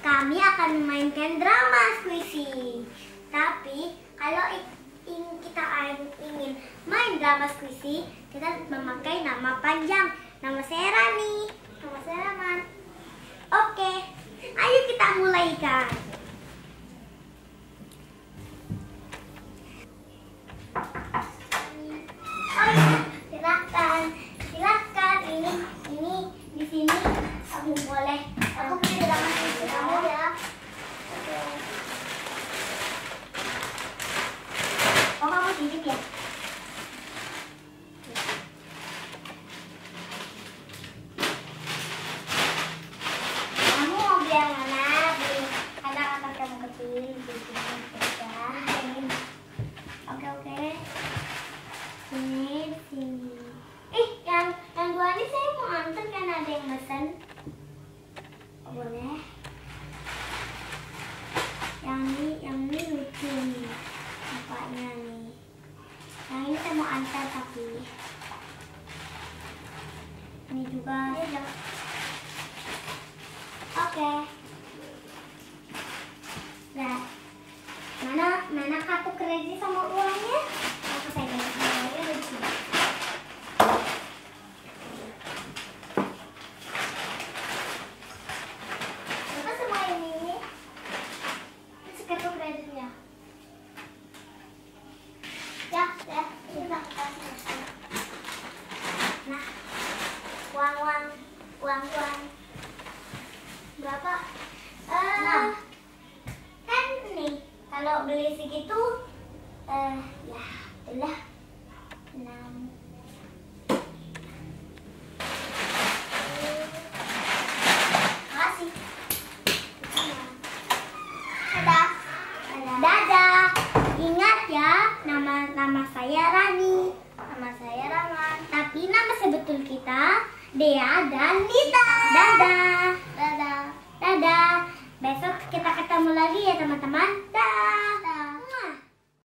kami akan memainkan drama squishy. Tapi kalau ingin kita ingin main drama squishy, kita memakai nama panjang. Nama saya Rani, nama saya Raman. Oke, ayo kita mulai Titip ya? Beli yang karena yang yang dua ini saya mau antar kan ada yang pesan. Boleh. Yang ini yang ini lucu nih bapaknya nih. Yang antar tapi ini juga. Oke. Nah, mana mana kartu kredit sama uangnya? Aku saya ganti uangnya di sini. Apa semua ini? Ini kartu kreditnya. Ya, ya, kita kasih. Nah, uang uang uang uang berapa? Eh, Enam. kan nih kalau beli segitu, eh ya itulah enam. Dadah. Dadah. Ingat ya, nama nama saya Rani. Nama saya Raman. Tapi nama sebetul kita Dea dan Nita. Dadah. Dadah. Dadah. Besok kita ketemu lagi ya teman-teman. Dah.